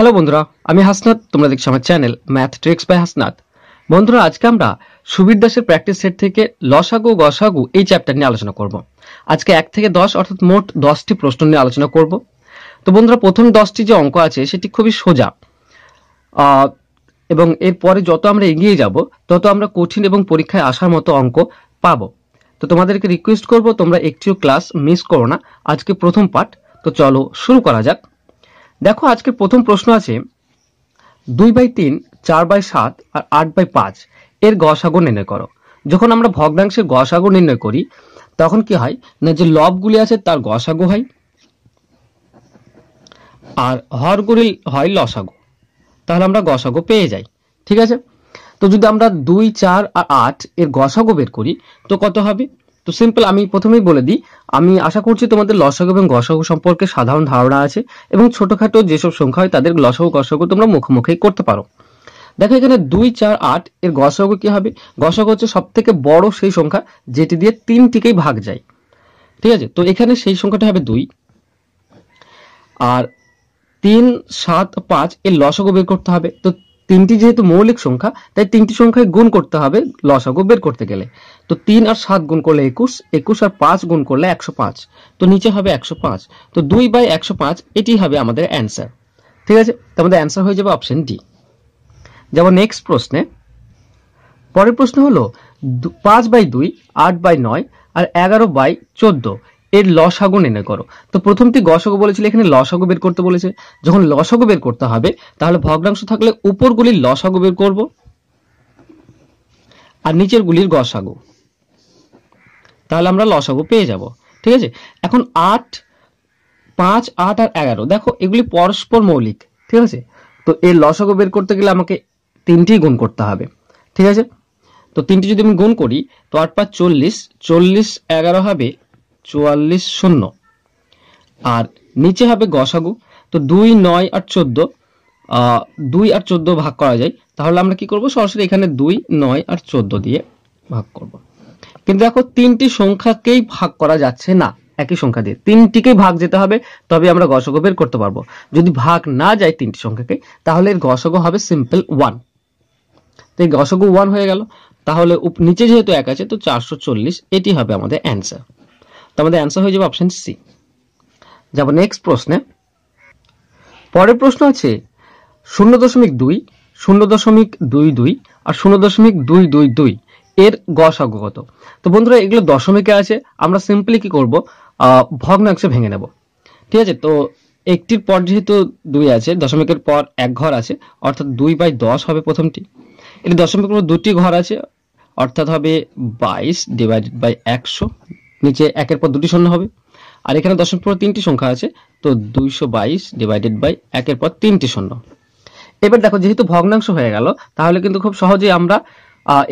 Hello বন্ধুরা, আমি হাসনাত, তোমরা দেখছ আমার channel math tricks by Hasnat. বন্ধুরা, আজকে আমরা সুবীর দাসের প্র্যাকটিস সেট থেকে লসাগু, গসাগু এই চ্যাপ্টার নিয়ে আলোচনা করব। আজকে এক থেকে দশ, অর্থাৎ মোট দশটি প্রশ্ন নিয়ে আলোচনা করব। তো বন্ধুরা, প্রথম দশটি যে অঙ্ক আছে, সেটি খুবই সোজা। এবং এরপরে যত আমরা এগিয়ে যাব, তত আমরা কঠিন এবং পরীক্ষায় আসার মতো অঙ্ক পাবো। তো তোমাদেরকে রিকোয়েস্ট করব, তোমরা একটিও ক্লাস মিস করো না। আজকে প্রথম পার্ট তো চলো শুরু করা যাক। দেখো, আজকে প্রথম প্রশ্ন আছে দুই বাই তিন, চার বাই সাত আর আট বাই পাঁচ। এর গসাগু নির্ণয় করো। যখন আমরা ভগ্নাংশের গসাগু নির্ণয় করি, তখন কি হয়? না, যে লবগুলি আছে, তার গসাগু হয় আর হরগুলি হয় লসাগু তাহলে আমরা গসাগু পেয়ে যাই। ঠিক আছে? তো যদি আমরা দুই, চার আর আট এর গসাগু বের করি, তো কত হবে? তো সিম্পল আমি প্রথমেই বলে দিই, আমি আশা করছি তোমাদের লসাগু এবং গসাগু সম্পর্কে সাধারণ ধারণা আছে এবং ছোটখাটো যেসব সংখ্যা হয় তাদের লসাগু গসাগু তোমরা মুখোমুখি করতে পারো। দেখো এখানে দুই, চার, আট, এর গসাগু কি হবে? গসাগু হচ্ছে সব থেকে বড় সেই সংখ্যা যেটি দিয়ে তিনটিকেই ভাগ যায়। ঠিক আছে? তো এখানে সেই সংখ্যাটা হবে দুই। আর তিন, সাত, পাঁচ এর লসাগু বের করতে হবে। তো তিনটি যেহেতু মৌলিক সংখ্যা, তাই তিনটি সংখ্যায় গুণ করতে হবে লসাগু বের করতে গেলে। তো তিন আর সাত গুণ করলে একুশ একুশ আর পাঁচ গুণ করলে একশো পাঁচ। তো নিচে হবে একশো পাঁচ। তো দুই বাই একশো পাঁচ, এটি হবে আমাদের অ্যান্সার। ঠিক আছে? তো আমাদের অ্যান্সার হয়ে যাবে অপশন ডি। যেমন নেক্সট প্রশ্নে, পরের প্রশ্ন হলো পাঁচ বাই দুই, আট বাই নয়, আর এগারো বাই চোদ্দ। এর লসাগু নির্ণয় করো। তো প্রথমটি গসাগু বলেছিল, এখানে লসাগু বের করতে বলেছে। যখন লসাগু বের করতে হবে, তাহলে ভগ্নাংশ থাকলে উপরগুলির লসাগু বের করব আর নিচের গুলির গসাগু। তাহলে আমরা লসাগু পেয়ে যাব। ঠিক আছে? এখন আট, পাঁচ, আট আর এগারো। দেখো, এগুলি পরস্পর মৌলিক। ঠিক আছে? তো এর লসাগু বের করতে গেলে আমাকে তিনটি গুণ করতে হবে। ঠিক আছে? তো তিনটি যদি আমি গুণ করি, তো আট পাঁচ চল্লিশ চল্লিশ এগারো হবে চুয়াল্লিশ শূন্য। আর নিচে হবে গসাগু। তো দুই, নয় আর চোদ্দ দুই আর চোদ্দ ভাগ করা যায়। তাহলে আমরা কি করব? সরাসরি এখানে দুই, নয় আর চোদ্দ দিয়ে ভাগ করব। কিন্তু দেখো, তিনটি সংখ্যাকেই ভাগ করা যাচ্ছে না। একই সংখ্যা দিয়ে। তিনটিকেই ভাগ যেতে হবে, তবে আমরা গসাগু বের করতে পারব। যদি ভাগ না যায় তিনটি সংখ্যাকে, তাহলে এর গসাগু হবে সিম্পল ওয়ান তো এই গসাগু ওয়ান হয়ে গেল। তাহলে নিচে যেহেতু এক আছে, তো চারশো চল্লিশ, এটি হবে আমাদের অ্যান্সার আমাদের অ্যান্সার হয়ে যাবে অপশন সি যাব নেক্সট প্রশ্নে। পরের প্রশ্ন আছে শূন্য দশমিক দুই, শূন্য দশমিক দুই দুই আর শূন্য দশমিক দুই দুই দুই এর কত? তো বন্ধুরা, এগুলো দশমিকে আছে, আমরা সিম্পলি কি করব? ভগ্নাংশে ভেঙে নেব। ঠিক আছে? তো একটির পর যেহেতু দুই আছে, দশমিকের পর এক ঘর আছে, অর্থাৎ দুই বাই দশ হবে প্রথমটি। এটি দশমিকের পর দুটি ঘর আছে, অর্থাৎ হবে বাইশ ডিভাইডেড বাই একশো নিচে একের পর দুটি শূন্য হবে। আর এখানে দশমিক পর তিনটি সংখ্যা আছে, তো দুইশো বাইশ ডিভাইডেড বাই একের পর তিনটি শূন্য। এবার দেখো, যেহেতু ভগ্নাংশ হয়ে গেল, তাহলে কিন্তু খুব সহজেই আমরা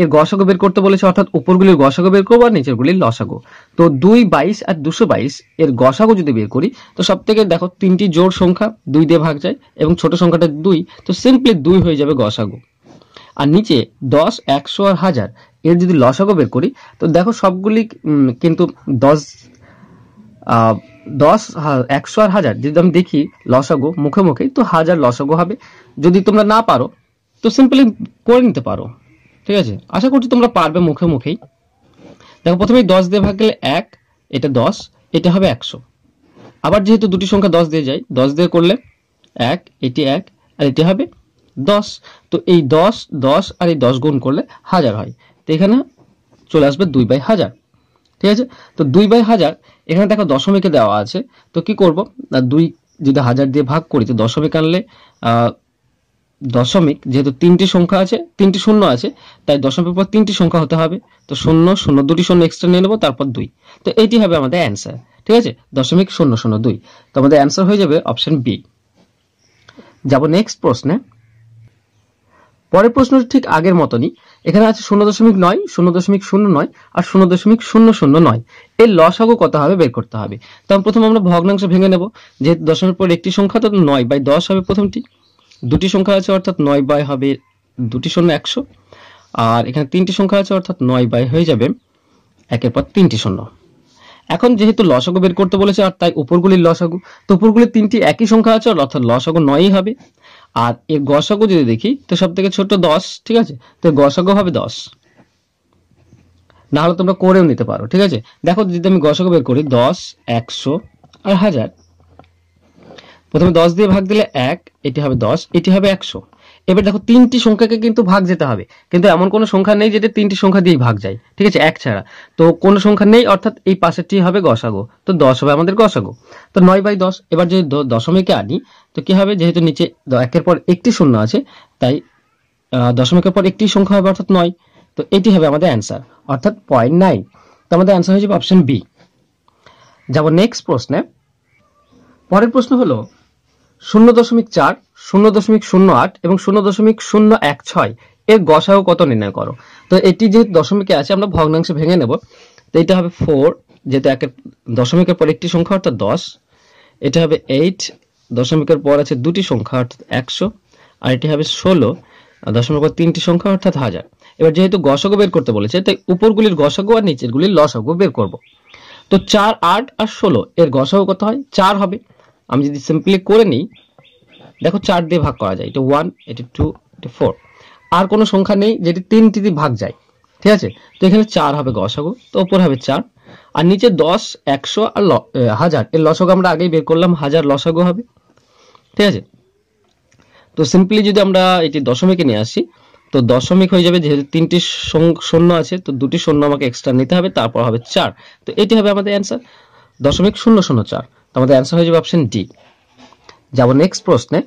এর গসাগু বের করতে বলেছে, অর্থাৎ উপরগুলির গসাগু বের করব আর নিচেরগুলির লসাগু। তো দুই বাইশ আর দুশো বাইশ, এর গসাগু যদি বের করি, তো সব থেকে দেখো, তিনটি জোর সংখ্যা দুই দিয়ে ভাগ যায়, এবং ছোট সংখ্যাটা দুই, তো সিম্পলি দুই হয়ে যাবে গসাগু। আর নিচে দশ, একশো আর হাজার এর যদি লসাগু বের করি, তো দেখো সবগুলি কিন্তু দশ দশ একশো আর হাজার, যদি আমি দেখি লসাগু মুখে মুখে, তো হাজার লসাগু হবে। যদি তোমরা না পারো, তো সিম্পলি করে নিতে পারো। ঠিক আছে? আশা করছি তোমরা পারবে মুখে মুখেই। দেখো প্রথমে দশ দিয়ে ভাগ গেলে এক, এটা দশ, এটা হবে একশো। আবার যেহেতু দুটি সংখ্যা দশ দিয়ে যায়, দশ দিয়ে করলে এক, এটি এক, আর এটি হবে দশ। তো এই দশ দশ, আর এই দশ গুণ করলে হাজার হয়। তো এখানে চলে আসবে দুই বাই হাজার। ঠিক আছে? তো দুই বাই হাজার, এখানে দেখো দশমিকে দেওয়া আছে। তো কি করব? না দুই যদি হাজার দিয়ে ভাগ করি, তো দশমিক আনলে দশমিক, যেহেতু তিনটি সংখ্যা আছে, তিনটি শূন্য আছে, তাই দশমিক পর তিনটি সংখ্যা হতে হবে। তো শূন্য শূন্য দুটি শূন্য এক্সট্রা নিয়ে নেব, তারপর দুই। তো এইটি হবে আমাদের অ্যান্সার ঠিক আছে? দশমিক শূন্য শূন্য দুই। তো আমাদের অ্যান্সার হয়ে যাবে অপশন বি যাব নেক্সট প্রশ্নে। পরের প্রশ্নটি ঠিক আগের মতনই। এখানে আছে শূন্য দশমিক নয়, শূন্য দশমিক শূন্য নয় আর শূন্য দশমিক শূন্য শূন্য নয়। এর লসাগু কত হবে বের করতে হবে। তখন প্রথমে আমরা ভগ্নাংশ ভেঙে নেব। যেহেতু দশমিক পর একটি সংখ্যা, তো নয় বাই দশ হবে প্রথমটি। দুটি সংখ্যা আছে, অর্থাৎ নয় বাই হবে দুটি শূন্য একশো। আর এখানে তিনটি সংখ্যা আছে, অর্থাৎ নয় বাই হয়ে যাবে একের পর তিনটি শূন্য। এখন যেহেতু লসাগু বের করতে বলেছে, আর তাই উপরগুলির লসাগু তো উপরগুলির তিনটি একই সংখ্যা আছে, অর্থাৎ লসাগু নয়ই হবে। আর এর গসাগু যদি দেখি, তো সব থেকে ছোট দশ, ঠিক আছে? তো গসাগু হবে দশ। না হলে তোমরা করেও নিতে পারো, ঠিক আছে? দেখো, যদি আমি গসাগু বের করি, দশ, একশো আর হাজার। প্রথমে দশ দিয়ে ভাগ দিলে এক, এটি হবে দশ, এটি হবে একশো। এবার দেখো তিনটি সংখ্যাকে কিন্তু ভাগ যেতে হবে। কিন্তু এমন কোনো সংখ্যা নেই যেটা তিনটি সংখ্যা দিয়েই ভাগ যায়। ঠিক আছে? এক ছাড়া। তো কোনো সংখ্যা নেই, অর্থাৎ এই পাশেরটি হবে গসাগো। তো দশ হবে আমাদের গসাগো। তো নয় বাই দশ, এবার যদি দশমিকে আনি, তো কি হবে? যেহেতু নিচে একের পর একটি শূন্য আছে, তাই দশমিকের পর একটি সংখ্যা হবে, অর্থাৎ নয়। তো এটি হবে আমাদের অ্যান্সার, অর্থাৎ পয়েন্ট নাইন। তো আমাদের অ্যান্সার হয়ে যাবে অপশন বি। যাব নেক্সট প্রশ্নে। পরের প্রশ্ন হলো শূন্য দশমিক চার, শূন্য দশমিক শূন্য আট এবং শূন্য দশমিক শূন্য এক ছয়, এর গসাও কত নির্ণয় করো? তো এটি যেহেতু দশমিকে আছে, আমরা ভগ্নাংশে ভেঙে নেব। তো এটা হবে ফোর, যেহেতু একের, দশমিকের পর একটি সংখ্যা, অর্থাৎ দশ। এটা হবে এইট, দশমিকের পর আছে দুটি সংখ্যা, অর্থাৎ একশো। আর এটি হবে ষোলো দশমিক পর তিনটি সংখ্যা, অর্থাৎ হাজার। এবার যেহেতু গসগো বের করতে বলেছে, তাই উপরগুলির গসগো আর নিচেরগুলির লসগো বের করব। তো চার, আট আর ষোলো, এর গসগো কত হয়? চার হবে। আমি যদি সিম্পলি করে নিই, দেখো চার দিয়ে ভাগ করা যায়। এটা ওয়ান এটা টু এটা ফোর আর কোনো সংখ্যা নেই, যেটি তিনটি দিয়ে ভাগ যায়। ঠিক আছে? তো এখানে চার হবে গসাগু, তো ওপর হবে চার। আর নিচে দশ, একশো আর হাজার। এর লসাগু আমরা আগেই বের করলাম, হাজার লসাগু হবে। ঠিক আছে? তো সিম্পলি যদি আমরা এটি দশমিকে নিয়ে আসি, তো দশমিক হয়ে যাবে যেহেতু তিনটি শূন্য আছে, তো দুটি শূন্য আমাকে এক্সট্রা নিতে হবে, তারপর হবে চার। তো এটি হবে আমাদের অ্যান্সার দশমিক শূন্য শূন্য চার। আমাদের অ্যান্সার হয়ে যাবে অপশন ডি যাব নেক্সট প্রশ্নে।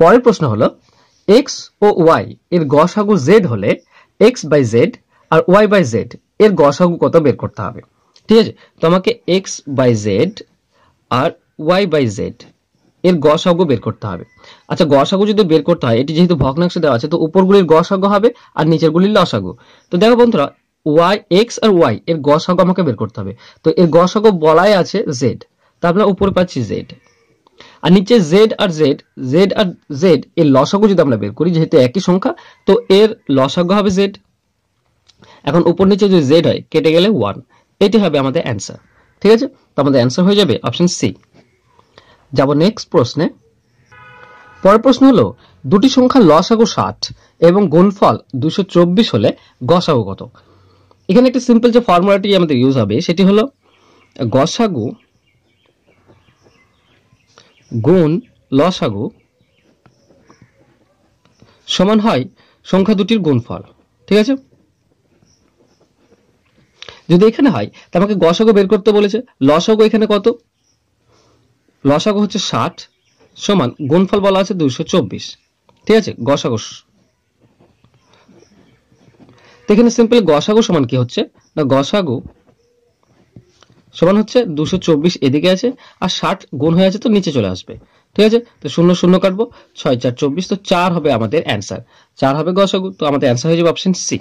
পরের প্রশ্ন হলো এক্স ও ওয়াই এর গসাগু জেড হলে এক্স বাই জেড আর ওয়াই বাই জেড এর গসাগু কত বের করতে হবে? ঠিক আছে? তো আমাকে এক্স বাই জেড আর ওয়াই বাই জেড এর গসাগু বের করতে হবে। আচ্ছা গসাগু যদি বের করতে হয়, এটি যেহেতু ভগ্নাংশ দেওয়া আছে, তো উপরগুলির গসাগু হবে আর নিচেরগুলির লসাগু। তো দেখো বন্ধুরা ওয়াই এক্স আর ওয়াই এর গসাগু আমাকে বের করতে হবে। তো এর গসাগু বলাই আছে জেড তা আমরা উপরে পাচ্ছি জেড আর নিচে জেড আর জেড জেড আর জেড এর লসাগু যদি আমরা বের করি, যেহেতু একই সংখ্যা, তো এর লসাগু হবে জেড এখন উপর নিচে যদি জেড হয়, কেটে গেলে ওয়ান এটি হবে আমাদের অ্যান্সার ঠিক আছে? তো আমাদের অ্যান্সার হয়ে যাবে অপশন সি যাব নেক্সট প্রশ্নে। পরের প্রশ্ন হলো, দুটি সংখ্যা লসাগু ষাট এবং গুণফল দুশো চব্বিশ হলে গসাগু কত? এখানে একটি সিম্পল যে ফর্মুলাটি আমাদের ইউজ হবে, সেটি হলো গসাগু গুণ লসাগু সমান হয় সংখ্যা দুটির গুণফল, ঠিক আছে? যদি এখানে হয়, তা আমাকে গসাগু বের করতে বলেছে, লসাগু এখানে কত? লসাগু হচ্ছে ষাট সমান গুণফল বলা আছে দুইশো চব্বিশ, ঠিক আছে? গসাগু এখানে সিম্পল গসাগু সমান কি হচ্ছে? না, গসাগু সমান হচ্ছে দুশো চব্বিশ এদিকে আছে আর ষাট গুণ হয়ে আছে তো নিচে চলে আসবে। ঠিক আছে? তো শূন্য শূন্য কাটবো। ছয়, চার, চব্বিশ, তো চার হবে আমাদের অ্যান্সার চার হবে গসাগু, তো আমাদের অ্যান্সার হয়ে যাবে অপশন সি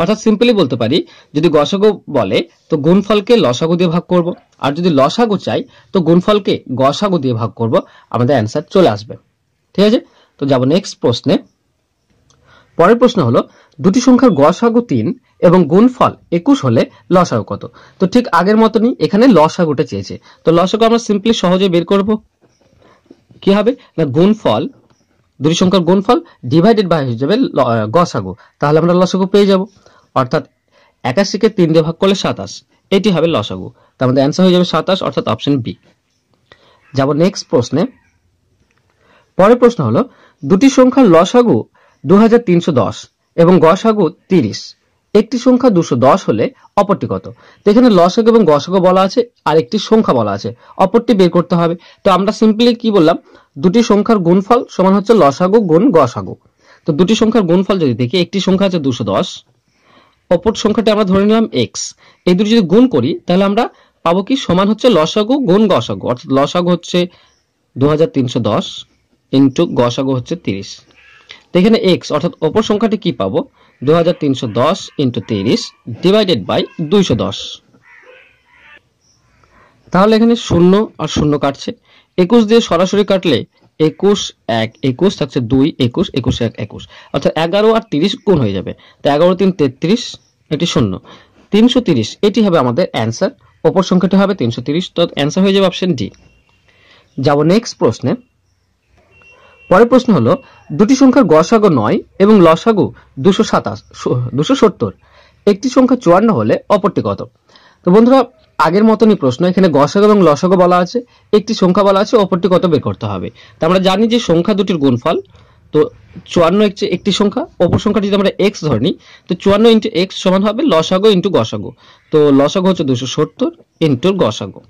অর্থাৎ সিম্পলি বলতে পারি, যদি গসাগু বলে, তো গুণফলকে লসাগু দিয়ে ভাগ করব। আর যদি লসাগু চাই, তো গুণফলকে গসাগু দিয়ে ভাগ করব। আমাদের অ্যান্সার চলে আসবে। ঠিক আছে? তো যাব নেক্সট প্রশ্নে। পরের প্রশ্ন হলো, দুটি সংখ্যার গসাগু তিন এবং গুণফল একুশ হলে লসাগু কত? তো ঠিক আগের মতনই এখানে লসাগুটা চেয়েছে। তো লসাগু আমরা সিম্পলি সহজে বের করব। কি হবে? না, গুণফল, দুটি সংখ্যার গুণফল ডিভাইডেড বাই হয়ে যাবে গসাগু। তাহলে আমরা লসাগু পেয়ে যাব। অর্থাৎ একাশিকে তিন দিয়ে ভাগ করলে সাতাশ। এটি হবে লসাগু। তার মধ্যে অ্যান্সার হয়ে যাবে সাতাশ, অর্থাৎ অপশন বি যাব নেক্সট প্রশ্নে। পরের প্রশ্ন হলো, দুটি সংখ্যার লসাগু দু হাজার তিনশো দশ এবং গসাগু তিরিশ। একটি সংখ্যা দুশো দশ হলে অপরটি কত? তো এখানে লসাগু এবং গসাগু বলা আছে আর একটি সংখ্যা বলা আছে। অপরটি বের করতে হবে। তো আমরা সিম্পলি কি বললাম? দুটি সংখ্যার গুণফল সমান হচ্ছে লসাগু গুণ গসাগু। তো দুটি সংখ্যার গুণফল যদি দেখি, একটি সংখ্যা আছে দুশো দশ, অপর সংখ্যাটি আমরা ধরে নিলাম এক্স এই দুটি যদি গুণ করি, তাহলে আমরা পাবো কি? সমান হচ্ছে লসাগু গুণ গসাগু। অর্থাৎ লসাগু হচ্ছে দু হাজার তিনশো দশ ইন্টু গসাগু হচ্ছে তিরিশ। তো এখানে এক্স অর্থাৎ অপর সংখ্যাটি কি পাবো? দু হাজার তিনশো দশ ডিভাইডেড বাই দুইশো দশ। তাহলে এখানে শূন্য আর শূন্য কাটছে। একুশ দিয়ে সরাসরি কাটলে একুশ এক একুশ থাকছে দুই একুশ একুশ এক একুশ। অর্থাৎ এগারো আর তিরিশ গুণ হয়ে যাবে। তো এগারো তিন তেত্রিশ, এটি শূন্য। তিনশো তিরিশ, এটি হবে আমাদের অ্যান্সার অপর সংখ্যাটি হবে তিনশো তিরিশ। তো অ্যান্সার হয়ে যাবে অপশন ডি যাব নেক্সট প্রশ্নে। পরের প্রশ্ন হলো, দুটি সংখ্যার গসাগু নয় এবং লসাগু দুশো সাতাশ দুশো সত্তর। একটি সংখ্যা চুয়ান্ন হলে অপরটি কত? তো বন্ধুরা, আগের মতনই প্রশ্ন, এখানে গসাগু এবং লসাগু বলা আছে, একটি সংখ্যা বলা আছে, অপরটি কত বের করতে হবে। তো আমরা জানি যে সংখ্যা দুটির গুণফল, তো চুয়ান্ন একটি একটি সংখ্যা, অপর সংখ্যাটি যদি আমরা এক্স ধরে নিই, তো চুয়ান্ন ইন্টু এক্স সমান হবে লসাগু ইন্টু গসাগু তো লসাগু হচ্ছে দুশো সত্তর ইন্টু গসাগু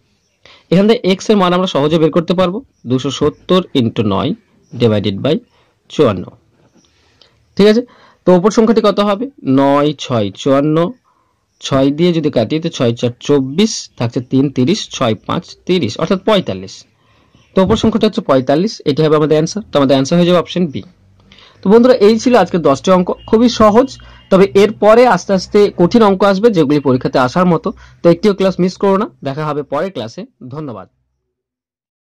এখান থেকে এক্সের মান আমরা সহজে বের করতে পারব, দুশো সত্তর ইন্টু নয়। ডিভাইডেড বাই চুয়ান্ন। ঠিক আছে? তো অপর সংখ্যাটি কত হবে? নয়, ছয়, চুয়ান্ন। ছয় দিয়ে যদি কাটি তো ছয়, চার, চব্বিশ থাকছে তিন, তিরিশ, ছয়, পাঁচ, তিরিশ, অর্থাৎ পঁয়তাল্লিশ। তো অপর সংখ্যাটা হচ্ছে পঁয়তাল্লিশ, এটি হবে আমাদের অ্যান্সার তো আমাদের অ্যান্সার হয়ে যাবে অপশন বি তো বন্ধুরা, এই ছিল আজকে দশটি অঙ্ক। খুবই সহজ, তবে এরপরে আস্তে আস্তে কঠিন অঙ্ক আসবে যেগুলি পরীক্ষাতে আসার মতো। তো একটিও ক্লাস মিস করো না। দেখা হবে পরের ক্লাসে ধন্যবাদ।